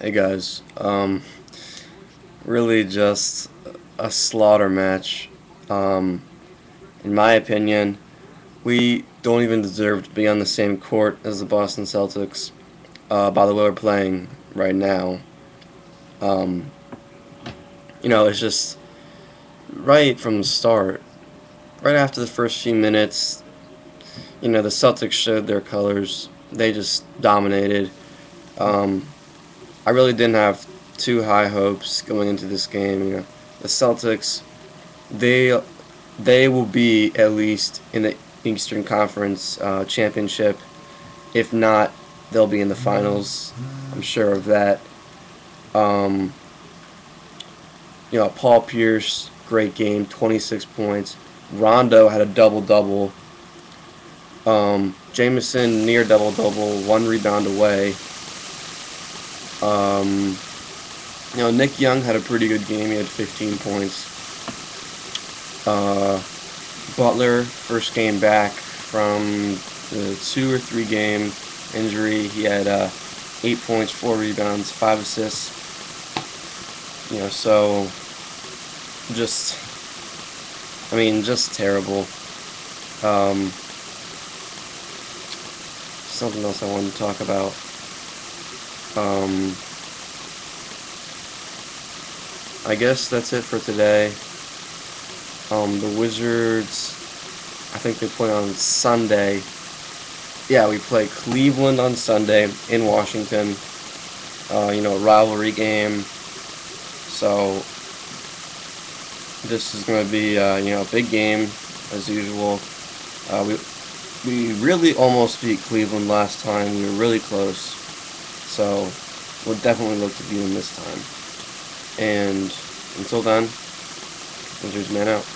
Hey guys, um, really just a slaughter match. Um, in my opinion, we don't even deserve to be on the same court as the Boston Celtics. Uh, by the way we're playing right now, um, you know, it's just right from the start, right after the first few minutes, you know, the Celtics showed their colors. They just dominated. Um, I really didn't have too high hopes going into this game. You know, the Celtics, they they will be at least in the Eastern Conference uh, championship. If not, they'll be in the finals. I'm sure of that. Um, you know, Paul Pierce, great game, 26 points. Rondo had a double double. Um, Jamison near double double, one rebound away. Um, you know, Nick Young had a pretty good game. He had 15 points. Uh, Butler, first game back from the two or three game injury. He had uh, eight points, four rebounds, five assists. You know, so just, I mean, just terrible. Um, something else I wanted to talk about. Um, I guess that's it for today. Um, the Wizards, I think they play on Sunday. Yeah, we play Cleveland on Sunday in Washington. Uh, you know, a rivalry game. So this is going to be, uh, you know, a big game as usual. Uh, we we really almost beat Cleveland last time. We were really close. So we'll definitely look to beat him this time. And until then, Wizards man out.